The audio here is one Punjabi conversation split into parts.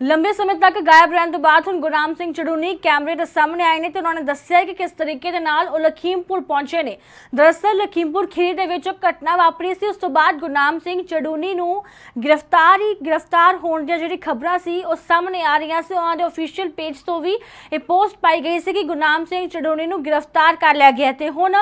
ਲੰਬੇ ਸਮੇਂ ਤੱਕ ਗਾਇਬ ਰਹਿਣ ਤੋਂ ਬਾਅਦ ਹੁਣ ਗੁਰਨਾਮ ਸਿੰਘ ਚੜੂਨੀ ਕੈਮਰੇ ਦੇ ਸਾਹਮਣੇ ਆਏ ਨੇ ਤੇ ਉਹਨਾਂ ਨੇ ਦੱਸਿਆ ਕਿ ਕਿਸ ਤਰੀਕੇ ਦੇ ਨਾਲ ਉਹ ਲਖੀਮਪੁਰ ਪਹੁੰਚੇ ਨੇ। ਦਰਅਸਲ ਲਖੀਮਪੁਰ ਖੀਰੀ ਦੇ ਵਿੱਚ ਘਟਨਾ ਵਾਪਰੀ ਸੀ। ਉਸ ਤੋਂ ਬਾਅਦ ਗੁਰਨਾਮ ਸਿੰਘ ਚੜੂਨੀ ਨੂੰ ਗ੍ਰਿਫਤਾਰੀ, ਗ੍ਰਿਫਤਾਰ ਹੋਣ ਦੀਆਂ ਜਿਹੜੀ ਖਬਰਾਂ ਸੀ, ਉਹ ਸਾਹਮਣੇ ਆ ਰਹੀਆਂ ਸੀ। ਉਹਨਾਂ ਦੇ ਅਫੀਸ਼ੀਅਲ ਪੇਜ ਤੋਂ ਵੀ ਇਹ ਪੋਸਟ ਪਾਈ ਗਈ ਸੀ ਕਿ ਗੁਰਨਾਮ ਸਿੰਘ ਚੜੂਨੀ ਨੂੰ ਗ੍ਰਿਫਤਾਰ ਕਰ ਲਿਆ ਗਿਆ ਤੇ ਹੁਣ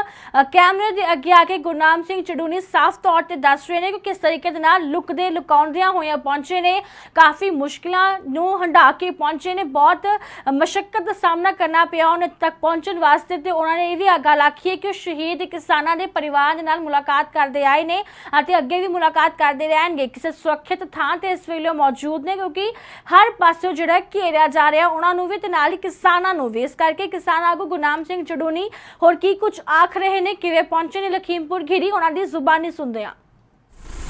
ਕੈਮਰੇ ਦੇ ਅੱਗੇ ਆ ਕੇ ਗੁਰਨਾਮ ਸਿੰਘ ਚੜੂਨੀ ਸਾਫ਼ ਤੌਰ ਤੇ ਦੱਸ ਰਹੇ ਨੇ ਕਿ ਕਿਸ ਤਰੀਕੇ ਦੇ ਨਾਲ ਲੁਕਦੇ, ਲੁਕਾਉਂਦਿਆਂ ਹੋਇਆਂ ਪਹੁੰਚੇ ਨੇ। ਕਾਫੀ ਮੁਸ਼ਕਿਲਾਂ ਨੂੰ ਹੰਢਾ ਕੇ ਪਹੁੰਚੇ ਨੇ। ਬਹੁਤ ਮਸ਼ੱਕਤ ਦਾ ਸਾਹਮਣਾ ਕਰਨਾ ਪਿਆ ਉਹਨਾਂ ਤੱਕ ਪਹੁੰਚਣ ਵਾਸਤੇ ਤੇ ਉਹਨਾਂ ਨੇ ਇਹ ਵੀ ਗੱਲ ਆਖੀ ਹੈ ਕਿ ਉਹ ਸ਼ਹੀਦ ਕਿਸਾਨਾਂ ਦੇ ਪਰਿਵਾਰ ਦੇ ਨਾਲ ਮੁਲਾਕਾਤ ਕਰਦੇ ਆਏ ਨੇ ਅਤੇ ਅੱਗੇ ਵੀ ਮੁਲਾਕਾਤ ਕਰਦੇ ਰਹਿਣਗੇ। ਕਿਸੇ ਸੁਰੱਖਿਅਤ ਥਾਂ ਤੇ ਇਸ ਵੇਲੇ ਮੌਜੂਦ ਨੇ ਕਿਉਂਕਿ ਹਰ ਪਾਸਿਓਂ ਜਿਹੜਾ ਘੇਰਿਆ ਜਾ ਰਿਹਾ ਉਹਨਾਂ ਨੂੰ ਵੀ ਤੇ ਨਾਲ ਹੀ ਕਿਸਾਨਾਂ ਨੂੰ ਵੀ। ਇਸ ਕਰਕੇ ਕਿਸਾਨ ਆਗੂ ਗੁਰਨਾਮ ਸਿੰਘ ਚੜੂਨੀ ਹੋਰ ਕੀ ਕੁਝ ਆਖ ਰਹੇ ਨੇ, ਕਿਵੇਂ ਪਹੁੰਚੇ ਨੇ ਲਖੀਮਪੁਰ ਖੀਰੀ ਉਹਨਾਂ ਦੀ ਜ਼ੁਬਾਨੀ ਸੁਣਦੇ ਹਾਂ।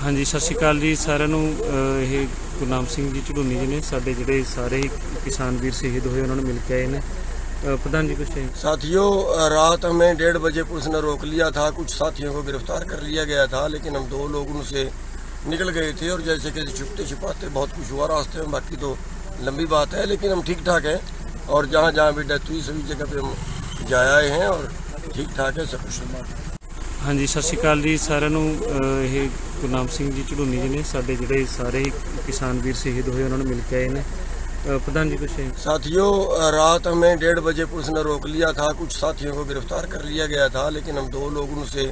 ਹਾਂਜੀ ਸਤਿ ਸ਼੍ਰੀ ਅਕਾਲ ਜੀ ਸਾਰਿਆਂ ਨੂੰ ਅਹ ਇਹ ਗੁਰਨਾਮ ਸਿੰਘ ਜੀ ਝੜੂਨੀ ਜੀ ਨੇ ਸਾਡੇ ਜਿਹੜੇ ਸਾਰੇ ਹੀ ਕਿਸਾਨ ਵੀਰ ਸ਼ਹੀਦ ਹੋਏ ਉਹਨਾਂ ਨੂੰ ਮਿਲ ਕੇ ਆਏ ਨੇ ਅਹ ਪ੍ਰਧਾਨ ਜੀ ਕੁਛ ਹੈ साथियों रात हमें डेढ़ बजे पुलिस ने रोक लिया था कुछ साथियों को गिरफ्तार कर लिया गया था लेकिन हम दो लोग उनसे निकल गए थे और जैसे कि छुपते छुपाते बहुत कुछ हुआ रास्ते में बाकी तो लंबी बात है लेकिन हम ठीक ठाक हैं और जहाँ जहाँ भी डेथ हुई सभी जगह पे हम जा आए हैं और ठीक ठाक है सब कुछ ਹਾਂਜੀ ਸਤਿ ਸ਼੍ਰੀ ਅਕਾਲ ਜੀ ਸਾਰਿਆਂ ਨੂੰ ਅਹ ਇਹ ਗੁਰਨਾਮ ਸਿੰਘ ਜੀ ਝੜੂਨੀ ਜੀ ਨੇ ਸਾਡੇ ਜਿਹੜੇ ਸਾਰੇ ਹੀ ਕਿਸਾਨ ਵੀਰ ਸ਼ਹੀਦ ਹੋਏ ਉਹਨਾਂ ਨੂੰ ਮਿਲ ਕੇ ਆਏ ਨੇ ਅਹ ਪ੍ਰਧਾਨ ਜੀ ਕੁਛ ਹੈ साथियों रात हमें डेढ़ बजे पुलिस ने रोक लिया था कुछ साथियों को गिरफ्तार कर लिया गया था लेकिन हम दो लोग उनसे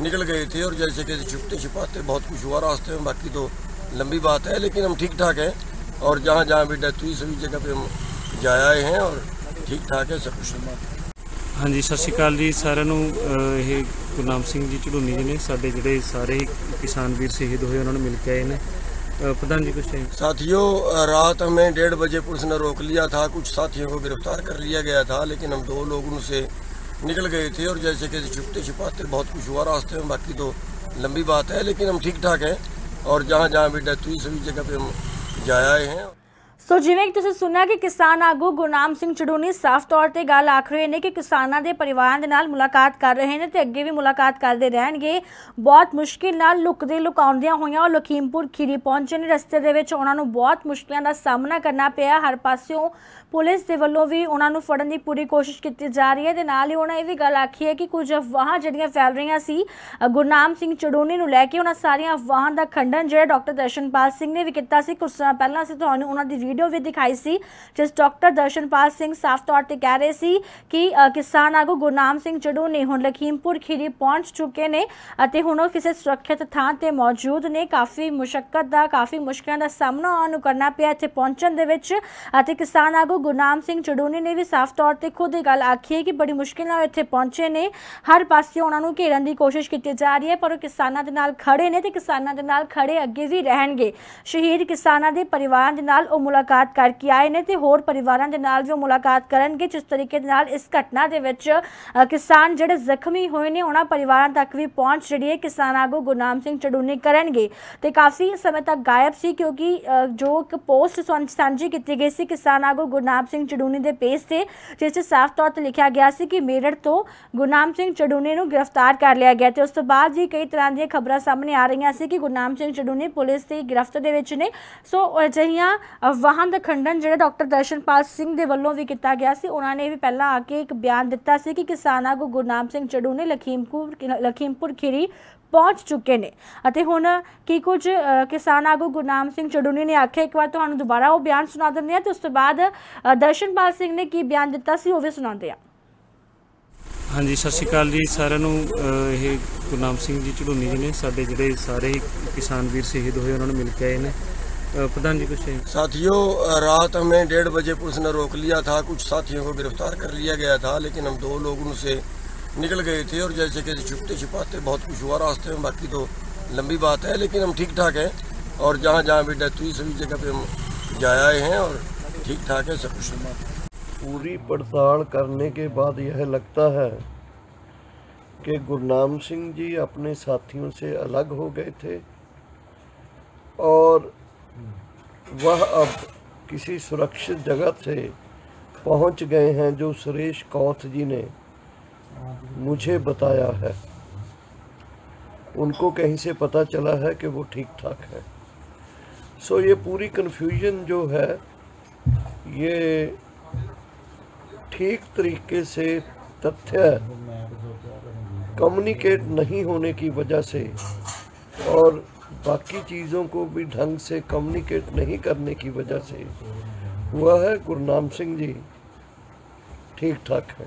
निकल गए थे और जैसे कि छुपते छुपाते बहुत कुछ हुआ रास्ते में बाकी तो लंबी बात है लेकिन हम ठीक ठाक हैं और जहाँ जहाँ भी डेथ हुई सभी जगह पे हम जा आए हैं और ठीक ठाक है सब कुछ ਹਾਂਜੀ ਸਤਿ ਸ਼੍ਰੀ ਅਕਾਲ ਜੀ ਸਾਰਿਆਂ ਨੂੰ ਅਹ ਇਹ ਗੁਰਨਾਮ ਸਿੰਘ ਜੀ ਝੜੂਨੀ ਜੀ ਨੇ ਸਾਡੇ ਜਿਹੜੇ ਸਾਰੇ ਹੀ ਕਿਸਾਨ ਵੀਰ ਸ਼ਹੀਦ ਹੋਏ ਉਹਨਾਂ ਨੂੰ ਮਿਲ ਕੇ ਆਏ ਨੇ ਅਹ ਪ੍ਰਧਾਨ ਜੀ ਕੁਛ ਹੈ साथियों रात हमें डेढ़ बजे पुलिस ने रोक लिया था कुछ साथियों को गिरफ्तार कर लिया गया था लेकिन हम दो लोग उनसे निकल गए थे और जैसे कि छुपते छुपाते बहुत कुछ हुआ रास्ते में बाकी तो लंबी बात है लेकिन हम ठीक ठाक हैं और जहाँ जहाँ भी डेथ हुई सभी जगह पे हम जा आए हैं ਸੋ ਜਿਵੇਂ ਕਿ ਤੁਸੀਂ ਸੁਣਿਆ ਕਿ ਕਿਸਾਨ ਆਗੂ ਗੁਰਨਾਮ ਸਿੰਘ ਚੜੂਨੀ ਸਾਫ਼ ਤੌਰ ਤੇ ਗੱਲ ਆਖ ਰਹੇ ਨੇ ਕਿ ਕਿਸਾਨਾਂ ਦੇ ਪਰਿਵਾਰਾਂ ਦੇ ਨਾਲ ਮੁਲਾਕਾਤ ਕਰ ਰਹੇ ਨੇ ਤੇ ਅੱਗੇ ਵੀ ਮੁਲਾਕਾਤ ਕਰਦੇ ਰਹਿਣਗੇ। ਬਹੁਤ ਮੁਸ਼ਕਿਲ ਨਾਲ ਲੁਕਦੇ ਲੁਕਾਉਂਦਿਆਂ ਹੋਈਆਂ ਉਹ ਲਖੀਮਪੁਰ ਖੀਰੀ ਪਹੁੰਚੇ ਨੇ। ਰਸਤੇ ਦੇ ਵਿੱਚ ਉਹਨਾਂ ਨੂੰ ਬਹੁਤ ਮੁਸ਼ਕਿਲਾਂ ਦਾ ਸਾਹਮਣਾ ਕਰਨਾ ਪਿਆ। ਹਰ ਪਾਸਿਓਂ ਪੁਲਿਸ ਦੇ ਵੱਲੋਂ ਵੀ ਉਹਨਾਂ ਨੂੰ ਫੜਨ ਦੀ ਪੂਰੀ ਕੋਸ਼ਿਸ਼ ਕੀਤੀ ਜਾ ਰਹੀ ਹੈ ਤੇ ਨਾਲ ਹੀ ਉਹਨਾਂ ਇਹ ਵੀ ਗੱਲ ਆਖੀ ਹੈ ਕਿ ਕੁਝ ਅਫਵਾਹਾਂ ਜਿਹੜੀਆਂ ਫੈਲ ਰਹੀਆਂ ਸੀ ਗੁਰਨਾਮ ਸਿੰਘ ਚੜੂਨੀ ਨੂੰ ਲੈ ਕੇ ਉਹਨਾਂ ਸਾਰੀਆਂ ਅਫਵਾਹਾਂ ਦਾ ਖੰਡਨ ਜਿਹੜਾ ਡਾਕਟਰ ਦਰਸ਼ਨਪਾਲ ਸਿੰਘ ਨੇ ਵੀ ਕੀਤਾ ਸੀ। ਕੁਝ ਸਮਾਂ ਪਹਿਲਾਂ ਅਸੀਂ ਤੁਹਾਨੂੰ ਉਹਨਾਂ ਦੀ ਵੀਡੀਓ ਵੀ ਦਿਖਾਈ ਸੀ, ਜਿਸ ਡਾਕਟਰ ਦਰਸ਼ਨਪਾਲ ਸਿੰਘ ਸਾਫ਼ ਤੌਰ ਤੇ ਕਹਿ ਰਹੇ ਸੀ ਕਿ ਕਿਸਾਨ ਆਗੂ ਗੁਰਨਾਮ ਸਿੰਘ ਚੜੂਨੀ ਹੁਣ ਲਖੀਮਪੁਰ ਖੀਰੀ ਪਹੁੰਚ ਚੁੱਕੇ ਨੇ ਅਤੇ ਹੁਣ ਉਹ ਕਿਸੇ ਸੁਰੱਖਿਅਤ ਥਾਂ ਤੇ ਮੌਜੂਦ ਨੇ। ਕਾਫੀ ਮੁਸ਼ਕਲ ਦਾ, ਕਾਫੀ ਮੁਸ਼ਕਲਾਂ ਦਾ ਸਾਹਮਣਾ ਉਹਨਾਂ ਨੂੰ ਕਰਨਾ ਪਿਆ ਇੱਥੇ ਪਹੁੰਚਣ ਦੇ ਵਿੱਚ ਅਤੇ ਕਿਸਾਨ ਆਗੂ ਗੁਰਨਾਮ ਸਿੰਘ ਚੜੂਨੀ ਨੇ ਵੀ ਸਾਫ਼ ਤੌਰ ਤੇ ਖੁਦ ਇਹ ਗੱਲ ਆਖੀ ਹੈ ਕਿ ਬੜੀ ਮੁਸ਼ਕਿਲ ਨਾਲ ਇੱਥੇ ਪਹੁੰਚੇ ਨੇ। ਹਰ ਪਾਸੇ ਉਹਨਾਂ ਨੂੰ ਘੇਰਨ ਦੀ ਕੋਸ਼ਿਸ਼ ਕੀਤੀ ਜਾ ਰਹੀ ਹੈ, ਪਰ ਉਹ ਕਿਸਾਨਾਂ ਦੇ ਨਾਲ ਖੜੇ ਨੇ ਤੇ ਕਿਸਾਨਾਂ ਦੇ ਨਾਲ ਖੜੇ ਅੱਗੇ ਵੀ ਰਹਿਣਗੇ। ਸ਼ਹੀਦ ਕਿਸਾਨਾਂ ਦੇ ਪਰਿਵਾਰਾਂ ਦੇ ਨਾਲ ਉਹ ਮੁਲਾਕਾਤ ਕਰਕੇ ਆਏ ਨੇ ਤੇ ਹੋਰ ਪਰਿਵਾਰਾਂ ਦੇ ਨਾਲ ਵੀ ਉਹ ਮੁਲਾਕਾਤ ਕਰਨਗੇ, ਜਿਸ ਤਰੀਕੇ ਦੇ ਨਾਲ ਇਸ ਘਟਨਾ ਦੇ ਵਿੱਚ ਕਿਸਾਨ ਜਿਹੜੇ ਜ਼ਖਮੀ ਹੋਏ ਨੇ, ਉਹਨਾਂ ਪਰਿਵਾਰਾਂ ਤੱਕ ਵੀ ਪਹੁੰਚ ਜਿਹੜੀ ਹੈ ਕਿਸਾਨ ਆਗੂ ਗੁਰਨਾਮ ਸਿੰਘ ਚੜੂਨੀ ਕਰਨਗੇ। ਤੇ ਕਾਫੀ ਸਮੇਂ ਤੱਕ ਗਾਇਬ ਸੀ ਕਿਉਂਕਿ ਜੋ ਇੱਕ ਪੋਸਟ ਸਾਂਝੀ ਕੀਤੀ ਗਈ ਸੀ ਕਿਸਾਨ ਆਗੂ ਗੁਰਨਾਮ ਸਿੰਘ ਚੜੂਨੀ ਦੇ ਪੇਜ ਤੇ, ਜਿਸ 'ਚ ਸਾਫ਼ ਤੌਰ ਤੇ ਲਿਖਿਆ ਗਿਆ ਸੀ ਕਿ ਮੇਰਠ ਤੋਂ ਗੁਰਨਾਮ ਸਿੰਘ ਚੜੂਨੀ ਨੂੰ ਗ੍ਰਿਫਤਾਰ ਕਰ ਲਿਆ ਗਿਆ ਤੇ ਉਸ ਤੋਂ ਬਾਅਦ ਜੀ ਕਈ ਤਰ੍ਹਾਂ ਦੀਆਂ ਖਬਰਾਂ ਸਾਹਮਣੇ ਆ ਰਹੀਆਂ ਸੀ ਕਿ ਗੁਰਨਾਮ ਸਿੰਘ ਚੜੂਨੀ ਪੁਲਿਸ ਦੀ ਗ੍ਰਿਫਤ ਦੇ ਵਿੱਚ ਨੇ। ਸੋ ਅਜਿਹੀਆਂ ਅਫਵਾਹਾਂ ਦਾ ਖੰਡਨ ਜਿਹੜਾ ਡਾਕਟਰ ਦਰਸ਼ਨਪਾਲ ਸਿੰਘ ਦੇ ਵੱਲੋਂ ਵੀ ਕੀਤਾ ਗਿਆ ਸੀ ਉਹਨਾਂ ਨੇ ਵੀ ਪਹਿਲਾਂ ਆ ਕੇ ਇੱਕ ਬਿਆਨ ਦਿੱਤਾ ਸੀ ਕਿ ਕਿਸਾਨ ਆਗੂ ਗੁਰਨਾਮ ਸਿੰਘ ਚੜੂਨੀ ਲਖੀਮਪੁਰ ਲਖੀਮਪੁਰ ਖੀਰੀ ਪਹੁੰਚ ਚੁੱਕੇ ਨੇ। ਅਤੇ ਹੁਣ ਕੀ ਕੁਝ ਕਿਸਾਨ ਆਗੂ ਗੁਰਨਾਮ ਸਿੰਘ ਚੜੂਨੀ ਨੇ ਆਖਿਆ ਇੱਕ ਵਾਰ ਤੁਹਾਨੂੰ ਦੁਬਾਰਾ ਉਹ ਬਿਆਨ ਸੁਣਾ ਦਿੰਦੇ ਆ ਤੇ ਉਸ ਤੋਂ ਬਾਅਦ ਅ, ਦਰਸ਼ਨਪਾਲ ਸਿੰਘ ਨੇ ਕੀ ਬਿਆਨ ਦਿੱਤਾ ਸੀ ਉਹ ਵੀ ਸੁਣਾਉਂਦੇ ਆ ਹਾਂਜੀ ਸਤਿ ਸ਼੍ਰੀ ਅਕਾਲ ਜੀ ਸਾਰਿਆਂ ਨੂੰ। ਇਹ ਗੁਰਨਾਮ ਸਿੰਘ ਜੀ ਝੜੂਨੀ ਜੀ ਨੇ ਸਾਡੇ ਜਿਹੜੇ ਸਾਰੇ ਕਿਸਾਨ ਵੀਰ ਸ਼ਹੀਦ ਹੋਏ ਉਹਨਾਂ ਨੂੰ ਮਿਲ ਕੇ ਆਏ ਨੇ। प्रधान जी कुछ साथियों रात हमने डेढ़ बजे पुलिस ने रोक लिया था। कुछ साथियों को गिरफ़्तार कर लिया गया था लेकिन हम दो लोग उनसे निकल गए थे और जैसे कैसे छुपते छुपाते बहुत कुछ हुआ रास्ते में बाकी तो लंबी बात है लेकिन हम ठीक ठाक हैं और जहाँ जहाँ भी डेथ हुई सभी जगह पे हम जाया आए हैं और ठीक ठाक है सब कुछ। पूरी पड़ताल करने के बाद यह लगता है कि गुरनाम सिंह जी अपने साथियों से अलग हो गए थे और वह अब किसी सुरक्षित जगह से पहुँच गए हैं जो सुरेश कौथ जी ने मुझे बताया है। उनको कहीं से पता चला है कि वो ठीक ठाक है। सो ये पूरी कन्फ्यूज़न जो है, ये ठीक तरीके से तथ्य कम्युनिकेट नहीं होने की वजह से और बाकी चीज़ों को भी ढंग से कम्युनिकेट नहीं करने की वजह से हुआ है गुरनाम सिंह जी ठीक ठाक है